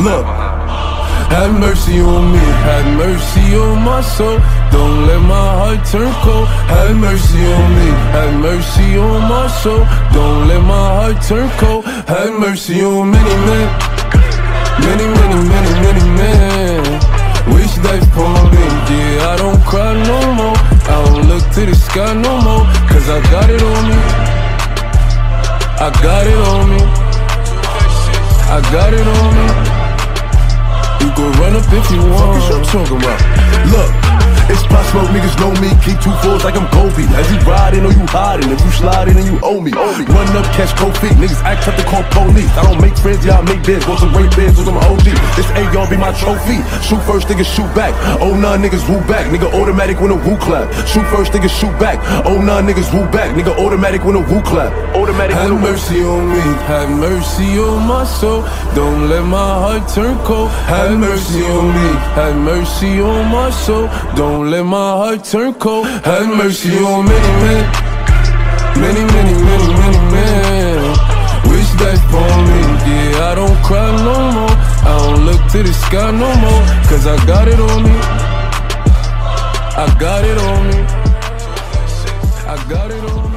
Look, have mercy on me, have mercy on my soul. Don't let my heart turn cold. Have mercy on me, have mercy on my soul. Don't let my heart turn cold. Have mercy on many men, many, many, many, many men. To the sky no more, cause I got it on me. I got it on me. I got it on me. You can run up if you want. Fuck you talking about? Look. It's pop smoke, niggas know me. Keep two fours like I'm Kobe. As you riding or you hiding, if you sliding and you owe me. Run up, catch feet. Niggas act up to call police. I don't make friends, y'all make bids. Want some rape bids, want some OG. This AR be my trophy. Shoot first, niggas shoot back. Oh nah, niggas woo back. Nigga automatic when a woo clap. Shoot first, niggas shoot back. Oh nah, niggas woo back. Nigga automatic when a woo clap. Automatic Have a mercy on me, have mercy on my soul. Don't let my heart turn cold. Have mercy on me, have mercy on my soul. Don't don't let my heart turn cold. Have mercy on many men, many, many, many, many men. Wish that for me, yeah. I don't cry no more. I don't look to the sky no more. Cause I got it on me. I got it on me. I got it on me.